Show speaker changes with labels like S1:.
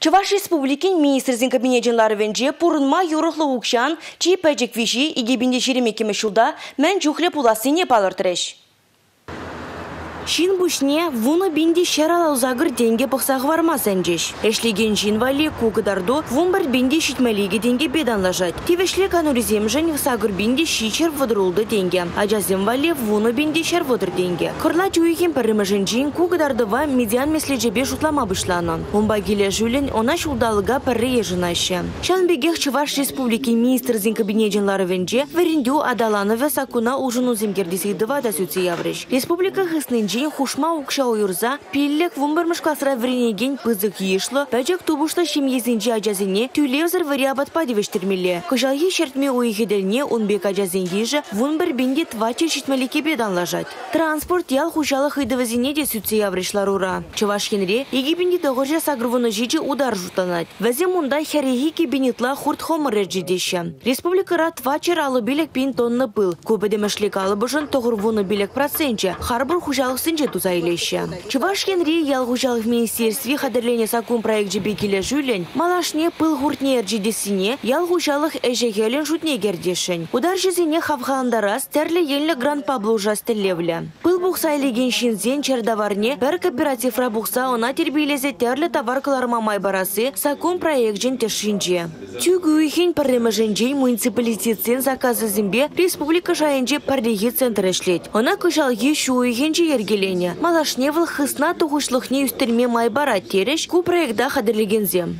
S1: Чуваш Республикин министрзин кабинетинлары венже пурынма юрықлы укшан чи пәжік виши игебінде жеремекеме шулда мән жүхле пуласыне палыртырыш. Шин бушне вуны бинди шерала узагыр денге бұқсағы варма сәнжеш. Эшлеген жин вали кугыдарду вумбар бинди шитмелиге денге беданлажат. Тивешле кануризем жын сагыр бинди шичер вадрулды денге. Ажазем вали вуны бинди шер вадыр денге. Кырла жуйген пірімі жын жин кугыдардыва медиан меслежебе шутлама бұшланын. Умба келе жүлін она шулдалыга пірі ежынашы. Шан бегех Чуваш Республики министр зин кабинетжинлары венже вериндю адаланове сакуна ужыну земгердесейдыва да сүтсе яврыш. Республика хыснынжи Жин хушма укша уйурза, пиллек вумбармыш касра вренеген пызык ешлы, бәжек тубушта шимезінжі ажазине тюлевзір вариабат падивештірмелі. Кыжалхи шертме уйхедельне унбек ажазин ежі вумбар бенде твачы шитмеліке беданлажат. Транспорт ял хушалық идывазине де сүтсе яврышлар ура. Чывашкенре, египенде тоғыржа сагрвыны жиджи удар жутанат. Вәзе мунда хәрехи кебенетла хурт хомыры жидеші. Республикара твачыр алы билек пин тонны пыл. Көбедемешлік алыбыжын тоғырвыны билек процентче. Харбыр хушалықсы сынче тузайлеще. Чувашкенри ялгужалық министерстве хадырлене сакун проект жібе келе жүлен, малашне пыл гуртне әржедесіне ялгужалық әжегелен жұтне гердешін. Удар жезіне хавхандарас тәрлі елі гранд паблу жастелевлі. Пыл бұқсайлеген шинзен чердаварне бір кооперативра бұқса она тербейлезе тәрлі товаркалар мамай барасы проект жен тешінже. Тюгу ихин пәрремі муниципалитетсен заказы зімбе республика жайынже пәрлеге центр эшлет. Она күшал ешу ихинже ергел Малашневыл хысна туғышлықне үстерме майбара тереш ку проекта зем.